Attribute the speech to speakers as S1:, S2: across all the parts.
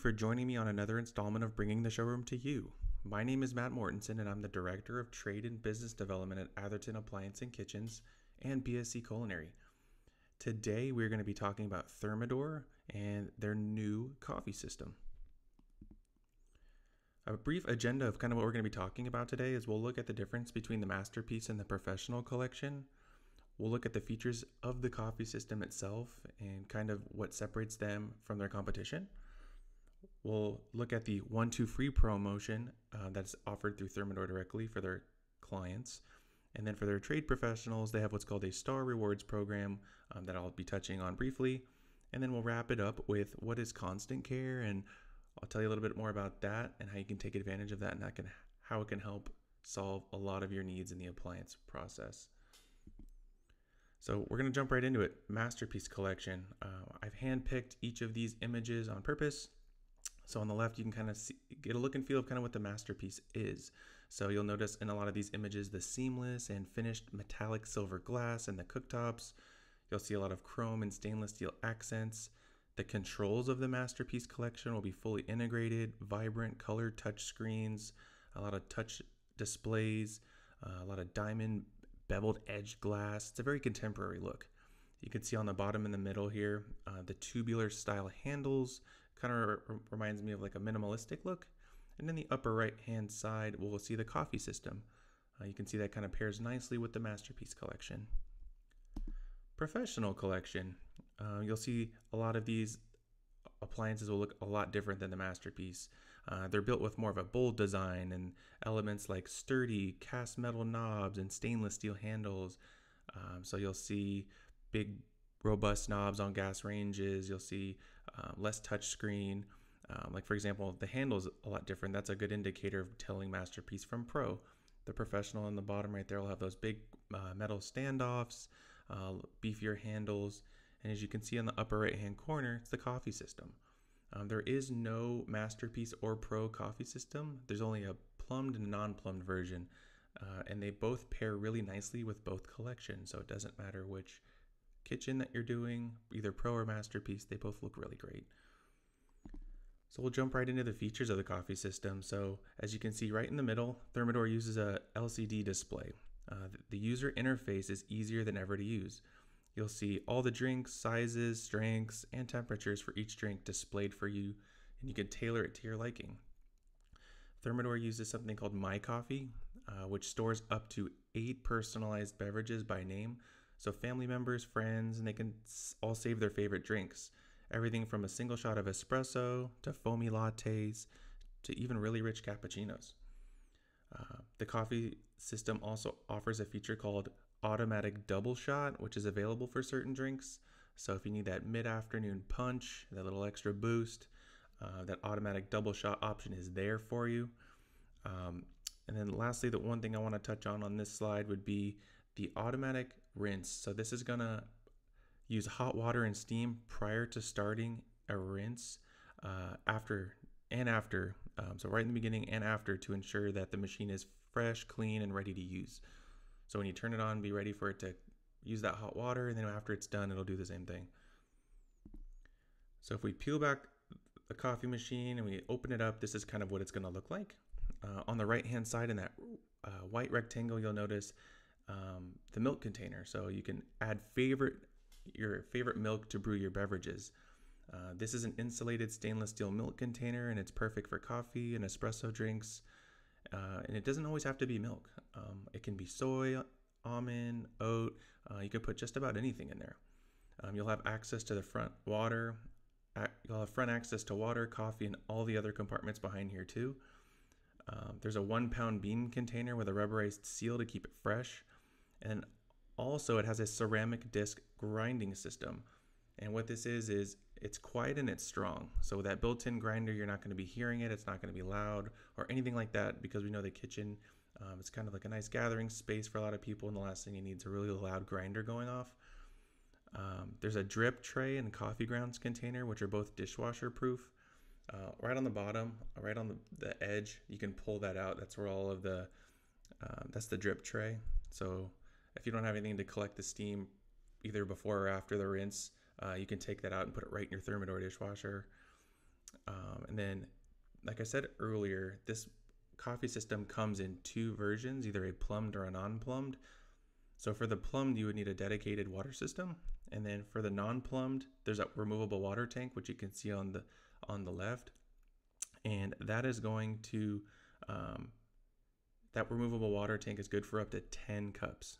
S1: for joining me on another installment of Bringing the Showroom to You. My name is Matt Mortensen, and I'm the Director of Trade and Business Development at Atherton Appliance and Kitchens and BSC Culinary. Today, we're going to be talking about Thermador and their new coffee system. A brief agenda of kind of what we're going to be talking about today is we'll look at the difference between the masterpiece and the professional collection. We'll look at the features of the coffee system itself and kind of what separates them from their competition. We'll look at the one two free promotion uh, that's offered through Thermador directly for their clients. And then for their trade professionals, they have what's called a Star Rewards program um, that I'll be touching on briefly. And then we'll wrap it up with what is constant care, and I'll tell you a little bit more about that and how you can take advantage of that, and that can how it can help solve a lot of your needs in the appliance process. So we're going to jump right into it. Masterpiece collection. Uh, I've handpicked each of these images on purpose. So on the left, you can kind of see, get a look and feel of kind of what the masterpiece is. So you'll notice in a lot of these images, the seamless and finished metallic silver glass and the cooktops. You'll see a lot of chrome and stainless steel accents. The controls of the masterpiece collection will be fully integrated, vibrant colored touch screens, a lot of touch displays, uh, a lot of diamond beveled edge glass. It's a very contemporary look. You can see on the bottom in the middle here, uh, the tubular style handles kind of r- reminds me of like a minimalistic look. And in the upper right hand side, we'll see the coffee system. Uh, you can see that kind of pairs nicely with the Masterpiece collection. Professional collection. Uh, you'll see a lot of these appliances will look a lot different than the Masterpiece. Uh, they're built with more of a bold design and elements like sturdy cast metal knobs and stainless steel handles. Um, so you'll see big, robust knobs on gas ranges. You'll see uh, less touch screen. Um, like for example, the handle is a lot different. That's a good indicator of telling masterpiece from pro. The professional on the bottom right there will have those big uh, metal standoffs, uh, beefier handles, and as you can see on the upper right hand corner, it's the coffee system. Um, there is no Masterpiece or Pro coffee system. There's only a plumbed and non-plumbed version, uh, and they both pair really nicely with both collections. So it doesn't matter which kitchen that you're doing, either Pro or Masterpiece, they both look really great. So we'll jump right into the features of the coffee system. So as you can see right in the middle, Thermador uses a LCD display. Uh, the user interface is easier than ever to use. You'll see all the drinks, sizes, strengths, and temperatures for each drink displayed for you, and you can tailor it to your liking. Thermador uses something called My Coffee, uh, which stores up to eight personalized beverages by name. So family members, friends, and they can all save their favorite drinks. Everything from a single shot of espresso to foamy lattes to even really rich cappuccinos. Uh, the coffee system also offers a feature called automatic double shot, which is available for certain drinks. So if you need that mid afternoon punch, that little extra boost, uh, that automatic double shot option is there for you. Um, and then lastly, the one thing I want to touch on on this slide would be the automatic rinse. So this is to use hot water and steam prior to starting a rinse uh, after and after. Um, so right in the beginning and after to ensure that the machine is fresh, clean, and ready to use. So when you turn it on, be ready for it to use that hot water, and then after it's done, it'll do the same thing. So if we peel back the coffee machine and we open it up, this is kind of what it's to look like. Uh, on the right hand side in that uh, white rectangle, you'll notice um, the milk container. So you can add favorite your favorite milk to brew your beverages. Uh, this is an insulated stainless steel milk container and it's perfect for coffee and espresso drinks. Uh, and it doesn't always have to be milk. Um, it can be soy, almond, oat. Uh, you can put just about anything in there. Um, you'll have access to the front water. You'll have front access to water, coffee, and all the other compartments behind here too. Um, there's a one pound bean container with a rubberized seal to keep it fresh. And also it has a ceramic disc grinding system. And what this is, is it's quiet and it's strong. So with that built-in grinder, you're not going to be hearing it. It's not going to be loud or anything like that because we know the kitchen, um, it's kind of like a nice gathering space for a lot of people. And the last thing you need is a really loud grinder going off. Um, there's a drip tray and coffee grounds container, which are both dishwasher proof. Uh, right on the bottom, right on the, the edge, you can pull that out. That's where all of the, uh, that's the drip tray. So if you don't have anything to collect the steam either before or after the rinse, uh, you can take that out and put it right in your Thermador dishwasher. Um, and then, like I said earlier, this coffee system comes in two versions, either a plumbed or a non-plumbed. So for the plumbed, you would need a dedicated water system, and then for the non-plumbed, there's a removable water tank, which you can see on the on the left, and that is going to um, that removable water tank is good for up to 10 cups.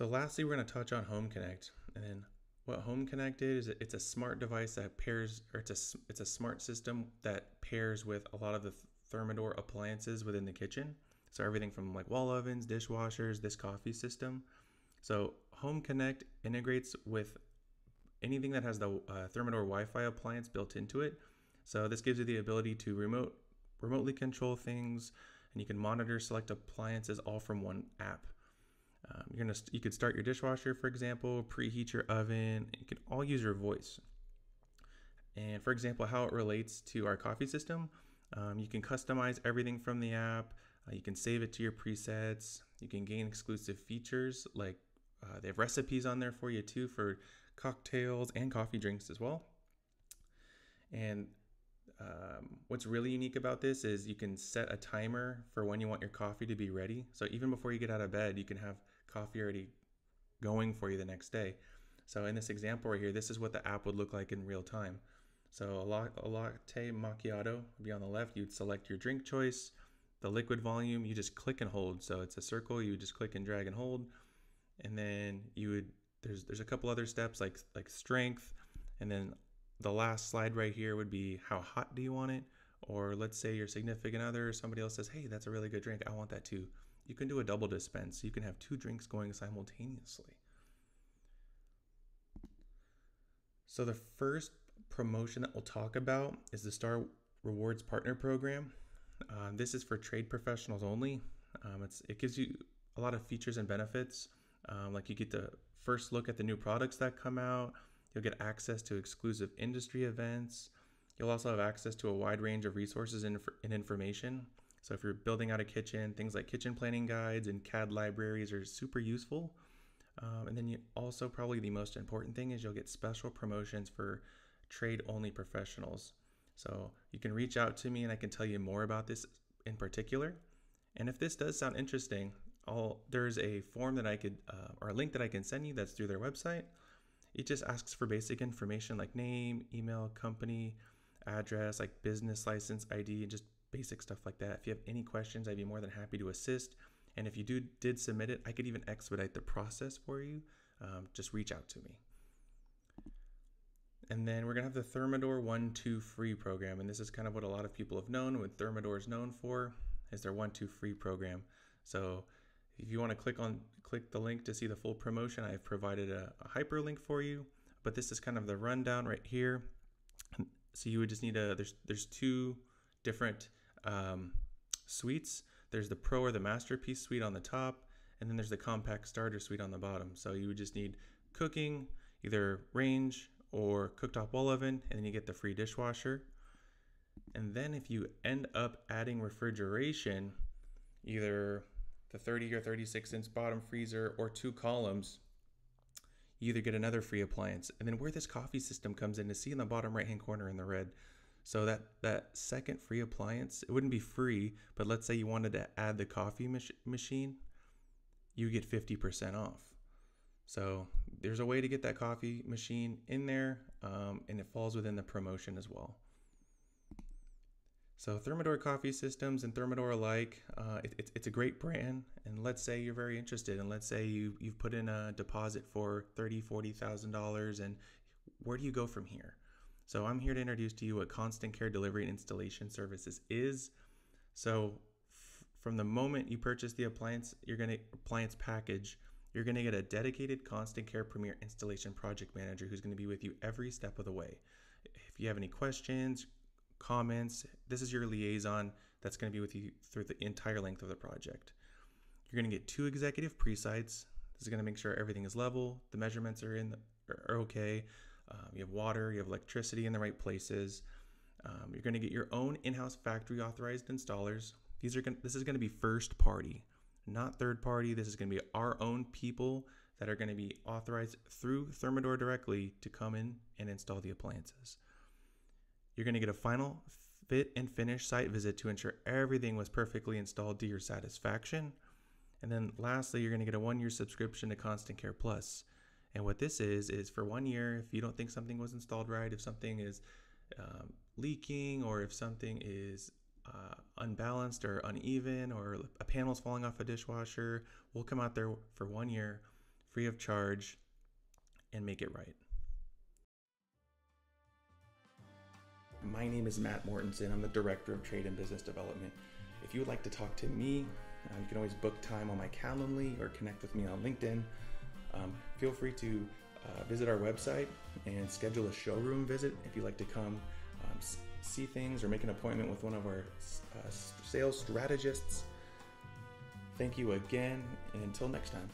S1: So lastly, we're going to touch on Home Connect, and then what Home Connect is, it's a smart device that pairs, or it's a it's a smart system that pairs with a lot of the Thermador appliances within the kitchen. So everything from like wall ovens, dishwashers, this coffee system. So Home Connect integrates with anything that has the uh, Thermador Wi-Fi appliance built into it. So this gives you the ability to remote remotely control things, and you can monitor select appliances all from one app. Um, you're gonna you could start your dishwasher, for example, preheat your oven. You can all use your voice. And for example, how it relates to our coffee system, um, you can customize everything from the app. Uh, you can save it to your presets. You can gain exclusive features like uh, they have recipes on there for you too for cocktails and coffee drinks as well. And um, what's really unique about this is you can set a timer for when you want your coffee to be ready. So even before you get out of bed, you can have coffee already going for you the next day. So in this example right here, this is what the app would look like in real time. So a, latte macchiato would be on the left. You'd select your drink choice, the liquid volume. You just click and hold. So it's a circle. You just click and drag and hold, and then you would there's there's a couple other steps like like strength, and then the last slide right here would be how hot do you want it? Or let's say your significant other or somebody else says, hey, that's a really good drink. I want that too. You can do a double dispense. You can have two drinks going simultaneously. So the first promotion that we'll talk about is the Star Rewards Partner Program. Uh, this is for trade professionals only. Um, it gives you a lot of features and benefits. Um, like you get the first look at the new products that come out, You'll get access to exclusive industry events. You'll also have access to a wide range of resources and, information. So if you're building out a kitchen, things like kitchen planning guides and CAD libraries are super useful. Um, and then you also probably the most important thing is you'll get special promotions for trade only professionals. So you can reach out to me and I can tell you more about this in particular. And if this does sound interesting, I'll, there's a form that I could, uh, or a link that I can send you that's through their website. It just asks for basic information like name, email, company, address, like business license, ID, and just basic stuff like that. If you have any questions, I'd be more than happy to assist. And if you do did submit it, I could even expedite the process for you. Um, just reach out to me. And then we're gonna have the Thermador One Two Free program, and this is kind of what a lot of people have known. What Thermador is known for is their One Two Free program. So if you want to click on click the link to see the full promotion, I've provided a, a hyperlink for you. But this is kind of the rundown right here. So you would just need a there's there's two different um, suites. There's the Pro or the Masterpiece suite on the top, and then there's the Compact Starter suite on the bottom. So you would just need cooking, either range or cooktop wall oven, and then you get the free dishwasher. And then if you end up adding refrigeration, either the 30 or 36 inch bottom freezer, or two columns, you either get another free appliance. And then where this coffee system comes in is see in the bottom right hand corner in the red. So that that second free appliance, it wouldn't be free, but let's say you wanted to add the coffee mach- machine, you get 50% off. So there's a way to get that coffee machine in there, um, and it falls within the promotion as well. So Thermador Coffee Systems and Thermador alike, uh, it, it's, it's a great brand. And let's say you're very interested, and let's say you you've put in a deposit for thirty, forty thousand dollars, and where do you go from here? So I'm here to introduce to you what Constant Care Delivery and Installation Services is. So f- from the moment you purchase the appliance, you're gonna appliance package, you're gonna get a dedicated Constant Care Premier Installation Project Manager who's gonna be with you every step of the way. If you have any questions, comments. This is your liaison that's going to be with you through the entire length of the project. You're going to get two executive pre-sites. This is going to make sure everything is level, the measurements are in the, are okay. Um, you have water, you have electricity in the right places. Um, you're going to get your own in-house factory authorized installers. These are going this is going to be first party, not third party. This is going to be our own people that are going to be authorized through Thermador directly to come in and install the appliances. You're going to get a final fit and finish site visit to ensure everything was perfectly installed to your satisfaction. And then lastly, you're going to get a one year subscription to Constant Care Plus. And what this is, is for one year, if you don't think something was installed right, if something is um, leaking, or if something is uh, unbalanced or uneven, or a panel's falling off a dishwasher, we'll come out there for one year free of charge and make it right. My name is Matt Mortensen. I'm the Director of Trade and Business Development. If you would like to talk to me, uh, you can always book time on my Calendly or connect with me on LinkedIn. Um, feel free to uh, visit our website and schedule a showroom visit if you'd like to come um, see things or make an appointment with one of our uh, sales strategists. Thank you again, and until next time.